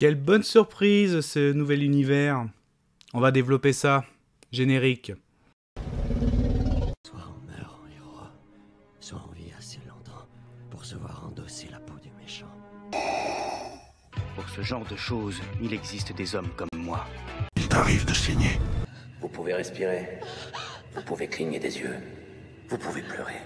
Quelle bonne surprise ce nouvel univers. On va développer ça. Générique. Soit on meurt en héros, soit on vit assez longtemps pour se voir endosser la peau du méchant. Pour ce genre de choses, il existe des hommes comme moi. Il t'arrive de saigner. Vous pouvez respirer. Vous pouvez cligner des yeux. Vous pouvez pleurer.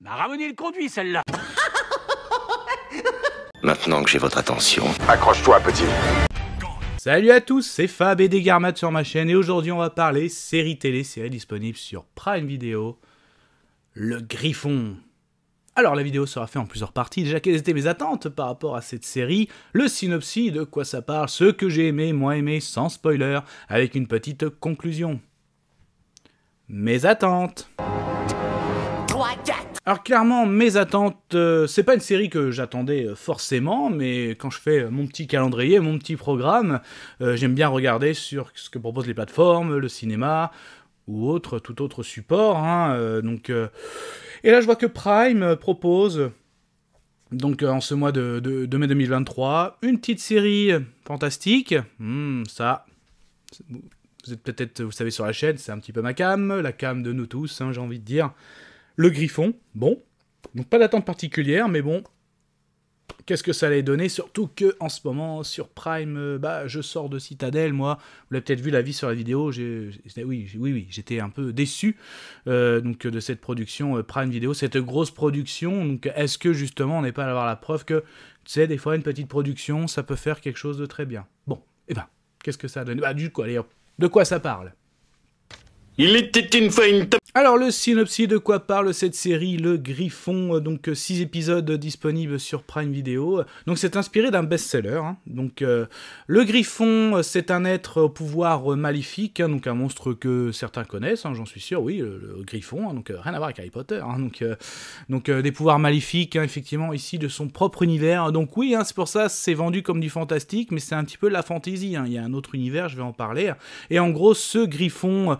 M'a ramené le conduit, celle-là Maintenant que j'ai votre attention, Accroche-toi, petit. Salut à tous, c'est Fab et Degarmat sur ma chaîne et aujourd'hui on va parler série télé, série disponible sur Prime Video, Le Griffon. Alors la vidéo sera faite en plusieurs parties, déjà quelles étaient mes attentes par rapport à cette série, le synopsis, de quoi ça parle, ce que j'ai aimé, moins aimé, sans spoiler, avec une petite conclusion. Mes attentes. Alors clairement, mes attentes, euh, c'est pas une série que j'attendais euh, forcément, mais quand je fais euh, mon petit calendrier, mon petit programme, j'aime bien regarder sur ce que proposent les plateformes, le cinéma ou autre, tout autre support. hein, donc, et là, je vois que Prime propose, donc en ce mois de, mai 2023, une petite série fantastique. Hmm, ça, vous vous êtes peut-être, vous savez sur la chaîne, c'est un petit peu ma cam, la cam de nous tous, hein, j'ai envie de dire. Le Griffon, bon. Donc pas d'attente particulière, mais bon. Qu'est-ce que ça allait donner? Surtout que en ce moment sur Prime, euh, bah je sors de Citadel, moi. Vous l'avez peut-être vu la vie sur la vidéo. Oui, oui, oui, j'étais un peu déçu euh, donc de cette production euh, Prime Video, cette grosse production. Donc est-ce que justement on n'est pas à avoir la preuve que tu sais des fois une petite production ça peut faire quelque chose de très bien? Bon, et ben qu'est-ce que ça donne Bah du coup, allez, de quoi ça parle? Il était une Alors le synopsis de quoi parle cette série Le Griffon, euh, donc 6 épisodes disponibles sur Prime Video. Donc c'est inspiré d'un best-seller. hein. Donc euh, le Griffon, euh, c'est un être au pouvoir euh, maléfique, hein, donc un monstre que certains connaissent, hein, j'en suis sûr, oui, le, Griffon, donc euh, rien à voir avec Harry Potter. donc euh, donc euh, des pouvoirs maléfiques, effectivement, ici de son propre univers. Donc oui, c'est pour ça c'est vendu comme du fantastique, mais c'est un petit peu de la fantaisie. Il y a un autre univers, je vais en parler. Et en gros, ce Griffon,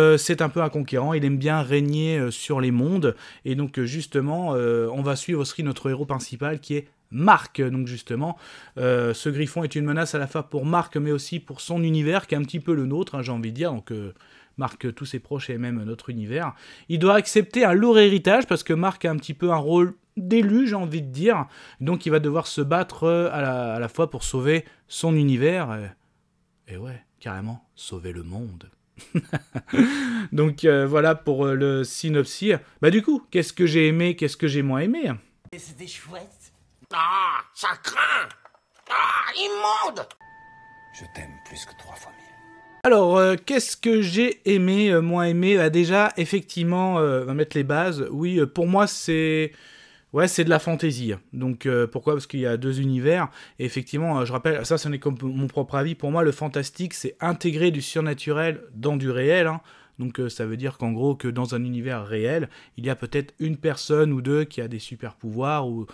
euh, c'est un peu un conquérant. Il aime bien régner euh, sur les mondes. Et donc euh, justement, on va suivre aussi notre héros principal qui est Marc, donc justement, ce griffon est une menace à la fois pour Marc, mais aussi pour son univers, qui est un petit peu le nôtre, hein, j'ai envie de dire. Donc, Marc, tous ses proches et même notre univers. Il doit accepter un lourd héritage parce que Marc a un petit peu un rôle d'élu, j'ai envie de dire. Donc, il va devoir se battre à la, à la fois pour sauver son univers. Et, et ouais, carrément, sauver le monde. Donc euh, voilà pour euh, le synopsis. Bah du coup, qu'est-ce que j'ai aimé, qu'est-ce que j'ai moins aimé? C'était chouette. Ah, ça craint Ah, immonde je t'aime plus que trois fois mille. Alors, euh, qu'est-ce que j'ai aimé, euh, moins aimé? Bah, Déjà, effectivement, euh, on va mettre les bases. Oui, euh, pour moi, c'est... Ouais, c'est de la fantaisie. Donc, euh, pourquoi? Parce qu'il y a deux univers. Et effectivement, euh, je rappelle, ça, ce n'est comme mon propre avis. Pour moi, le fantastique, c'est intégrer du surnaturel dans du réel. hein. Donc, euh, ça veut dire qu'en gros, que dans un univers réel, il y a peut-être une personne ou deux qui a des super pouvoirs. Ou...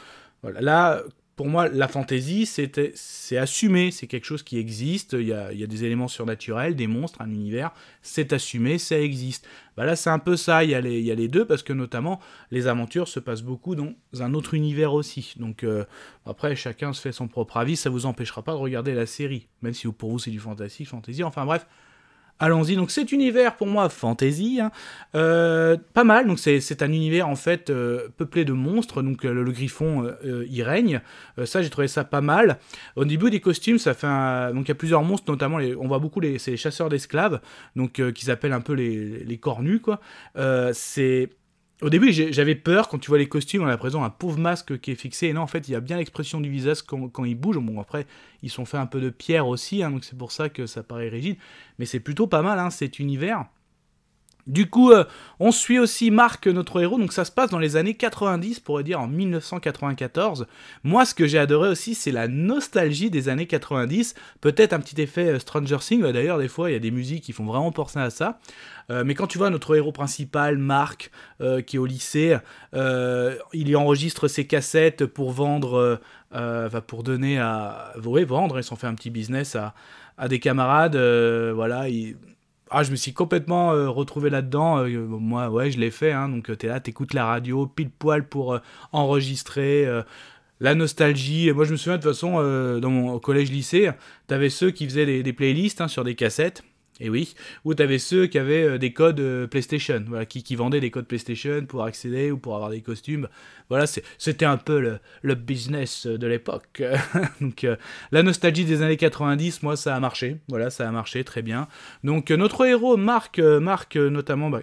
Voilà. Là, pour moi, la fantaisie, c'est assumé, c'est quelque chose qui existe, il y, a, il y a des éléments surnaturels, des monstres, un univers, c'est assumé, ça existe. Bah là, c'est un peu ça, il y, a les, il deux, parce que notamment, les aventures se passent beaucoup dans un autre univers aussi. Donc, euh, après, chacun se fait son propre avis, ça vous empêchera pas de regarder la série, même si pour vous c'est du fantastique, fantasy, enfin bref. Allons-y, donc cet univers pour moi fantasy, hein, euh, pas mal, donc c'est un univers en fait euh, peuplé de monstres, donc euh, le, griffon y règne, ça j'ai trouvé ça pas mal. Au début des costumes, ça fait donc il y a plusieurs monstres, notamment on voit beaucoup les, les chasseurs d'esclaves, donc qu'ils appellent un peu les, les cornus quoi. C'est au début, j'avais peur quand tu vois les costumes, on a l'impression un pauvre masque qui est fixé. Et non, en fait, il y a bien l'expression du visage quand, quand il bouge. Bon, après, ils sont faits un peu de pierre aussi, hein, donc c'est pour ça que ça paraît rigide. Mais c'est plutôt pas mal, hein, cet univers. Du coup, euh, on suit aussi Marc, notre héros, donc ça se passe dans les années 90, pourrait dire en 1994. Moi, ce que j'ai adoré aussi, c'est la nostalgie des années 90. Peut-être un petit effet euh, Stranger Things, bah, d'ailleurs, des fois, il y a des musiques qui font vraiment penser à ça. Euh, mais quand tu vois notre héros principal, Marc, qui est au lycée, il y enregistre ses cassettes pour vendre, enfin, pour donner à, ouais, vendre, ils s'en fait un petit business à, à des camarades, voilà, il- ah, je me suis complètement euh, retrouvé là-dedans. euh, moi, ouais, je l'ai fait. Hein, donc, tu es là, t'écoutes la radio pile poil pour euh, enregistrer. euh, la nostalgie. Moi, je me souviens de toute façon, euh, dans mon collège-lycée, t'avais ceux qui faisaient des, des playlists hein, sur des cassettes. Et oui, ou t'avais ceux qui avaient euh, des codes euh, PlayStation, voilà, qui, qui vendaient des codes PlayStation pour accéder ou pour avoir des costumes. Voilà, c'était un peu le, business de l'époque. Donc, euh, la nostalgie des années 90, moi, ça a marché. Voilà, ça a marché très bien. Donc, euh, notre héros, Marc, euh, Marc euh, notamment, bah,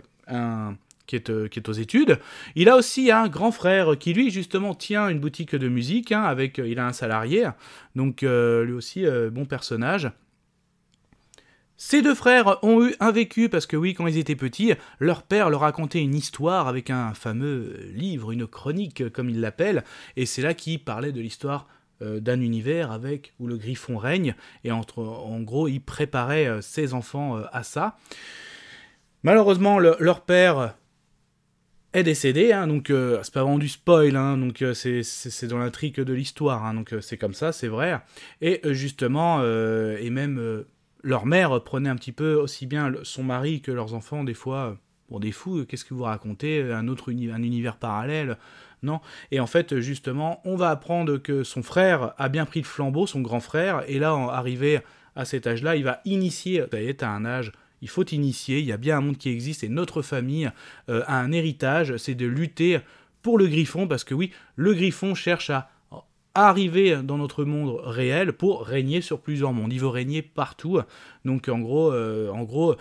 qui est, euh, qui est aux études. Il a aussi un grand frère qui, lui, justement, tient une boutique de musique. hein, avec, euh, il a un salarié. Donc, euh, lui aussi, euh, bon personnage. Ces deux frères ont eu un vécu parce que oui, quand ils étaient petits, leur père leur racontait une histoire avec un fameux livre, une chronique comme ils l'appellent, et c'est là qu'il parlait de l'histoire euh, d'un univers avec où le griffon règne, et en gros, ils préparaient euh, ses enfants euh, à ça. Malheureusement, le- leur père est décédé, hein, donc euh, c'est pas vraiment du spoil, hein, donc euh, c'est- dans l'intrigue de l'histoire, hein, donc euh, c'est comme ça, c'est vrai. Et euh, justement, euh, et même euh, leur mère prenait un petit peu aussi bien son mari que leurs enfants, des fois, euh, bon, des fous, euh, qu'est-ce que vous racontez Un autre un univers parallèle Non. Et en fait, justement, on va apprendre que son frère a bien pris le flambeau, son grand frère, et là, en- arrivé à cet âge-là, il va initier. Ça y est, à un âge. Il faut initier, il y a bien un monde qui existe et notre famille euh, a un héritage, c'est de lutter pour le griffon parce que oui, le griffon cherche à arriver dans notre monde réel pour régner sur plusieurs mondes. Il veut régner partout. Donc en gros, euh, en gros,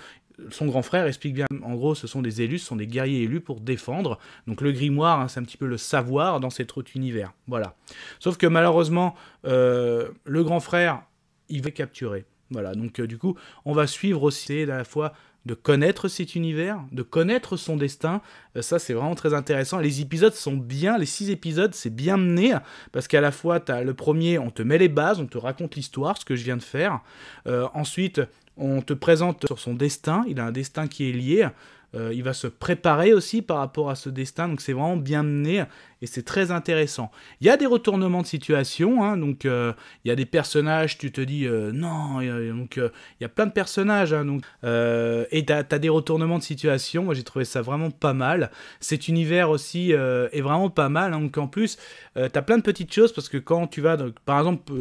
son grand frère explique bien. En gros, ce sont des élus, ce sont des guerriers élus pour défendre. Donc le grimoire, hein, c'est un petit peu le savoir dans cet autre univers. Voilà. Sauf que malheureusement, euh, le grand frère, il va capturer. Voilà. Donc euh, du coup, on va suivre aussi à la fois de connaître cet univers, de connaître son destin. Euh, ça, c'est vraiment très intéressant. Les épisodes sont bien, les six épisodes, c'est bien mené, parce qu'à la fois, as le premier, on te met les bases, on te raconte l'histoire, ce que je viens de faire. Euh, ensuite, on te présente sur son destin, il a un destin qui est lié. Euh, il va se préparer aussi par rapport à ce destin, donc c'est vraiment bien mené et c'est très intéressant. Il y a des retournements de situation, hein, donc euh, il y a des personnages, tu te dis euh, non, donc il y a plein de personnages, hein, donc, et tu as, des retournements de situation. Moi j'ai trouvé ça vraiment pas mal. Cet univers aussi est vraiment pas mal, hein, donc en plus tu as plein de petites choses parce que quand tu vas, par exemple,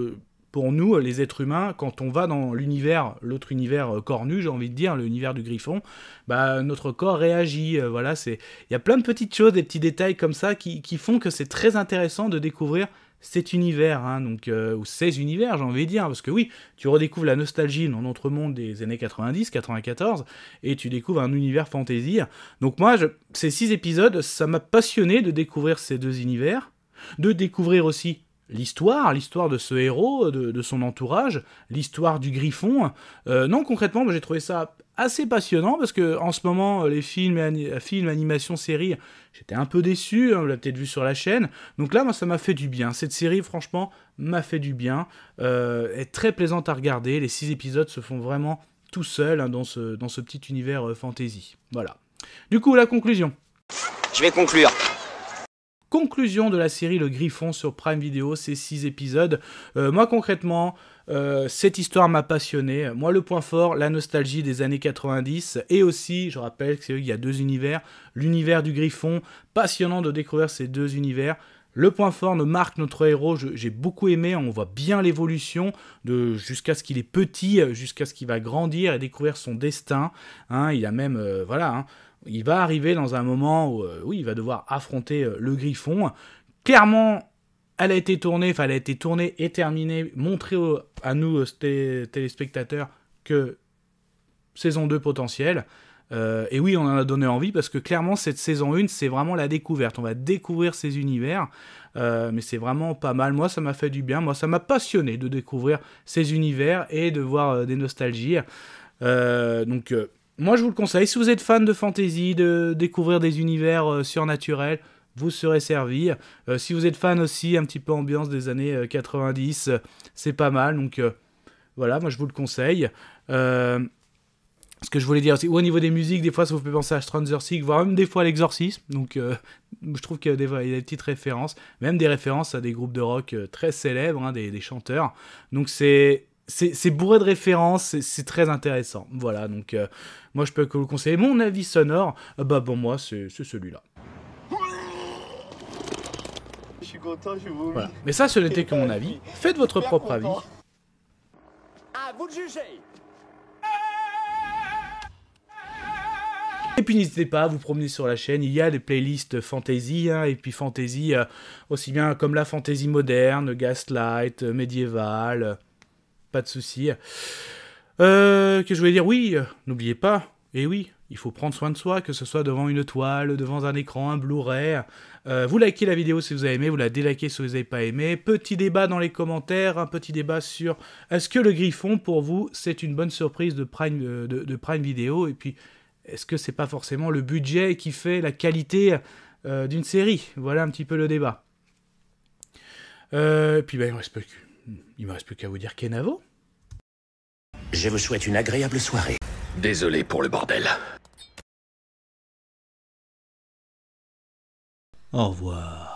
pour nous, les êtres humains, quand on va dans l'univers, l'autre univers euh, cornu, j'ai envie de dire, l'univers du griffon, bah, notre corps réagit. euh, voilà, c'est, il y a plein de petites choses, des petits détails comme ça qui, font que c'est très intéressant de découvrir cet univers, hein, donc, euh, ou ces univers, j'ai envie de dire, parce que oui, tu redécouvres la nostalgie dans notre monde des années 90, 94, et tu découvres un univers fantasy. Donc moi, ces six épisodes, ça m'a passionné de découvrir ces deux univers, de découvrir aussi l'histoire, l'histoire de ce héros, de, de son entourage, l'histoire du griffon. Euh, non, concrètement, j'ai trouvé ça assez passionnant parce que en ce moment, les films, films animations, séries, j'étais un peu déçu. Hein, vous l'avez peut-être vu sur la chaîne. Donc là, moi, ça m'a fait du bien. Cette série, franchement, m'a fait du bien. Euh, est très plaisante à regarder. Les six épisodes se font vraiment tout seuls hein, dans, ce, dans ce petit univers euh, fantasy. Voilà. Du coup, la conclusion. Je vais conclure. Conclusion de la série Le Griffon sur Prime Video, ces six épisodes. Euh, moi concrètement, euh, cette histoire m'a passionné. Moi le point fort, la nostalgie des années 90 et aussi, je rappelle qu'il y a deux univers, l'univers du Griffon, passionnant de découvrir ces deux univers. Le point fort de Marc, notre héros, j'ai beaucoup aimé. On voit bien l'évolution de jusqu'à ce qu'il est petit, jusqu'à ce qu'il va grandir et découvrir son destin. Hein, il a même, euh, voilà, hein, il va arriver dans un moment où, euh, oui, il va devoir affronter euh, le Griffon. Clairement, elle a été tournée, enfin, elle a été tournée et terminée, montrée à nous, euh, té téléspectateurs, que saison 2 potentielle. Et oui, on en a donné envie parce que clairement, cette saison 1, c'est vraiment la découverte. On va découvrir ces univers, mais c'est vraiment pas mal. Moi, ça m'a fait du bien. Moi, ça m'a passionné de découvrir ces univers et de voir des nostalgies. Donc, moi, je vous le conseille. Si vous êtes fan de fantasy, de découvrir des univers euh, surnaturels, vous serez servi. Euh, si vous êtes fan aussi, un petit peu ambiance des années euh, 90, euh, c'est pas mal. Donc, voilà, moi, je vous le conseille. Ce que je voulais dire aussi, au niveau des musiques, des fois ça vous fait penser à Stranger Things, voire même des fois à l'exorcisme. Donc je trouve qu'il y, y, a des petites références, même des références à des groupes de rock très célèbres, hein, des, des, chanteurs. Donc c'est. C'est bourré de références, c'est très intéressant. Voilà, donc euh, moi je peux que vous conseiller. Mon avis sonore, bah bon, moi c'est celui-là. Je suis content, je vous Voilà. Mais ça, ce n'était que mon avis. Faites votre propre avis. content. À vous de juger. Et puis n'hésitez pas à vous promener sur la chaîne, il y a des playlists fantasy, hein, et puis fantasy euh, aussi bien comme la fantasy moderne, gaslight, euh, médiévale, euh, pas de souci. Euh, que je voulais dire, oui, n'oubliez pas, et oui, il faut prendre soin de soi, que ce soit devant une toile, devant un écran, un Blu-ray. Euh, vous likez la vidéo si vous avez aimé, vous la délikez si vous n'avez pas aimé. Petit débat dans les commentaires, un petit débat sur est-ce que le Griffon, pour vous, c'est une bonne surprise de Prime, euh, de, Video, et puis est-ce que c'est pas forcément le budget qui fait la qualité d'une série? Voilà un petit peu le débat. Et puis ben, il me reste plus il me reste plus qu'à vous dire Kenavo. Je vous souhaite une agréable soirée. Désolé pour le bordel. Au revoir.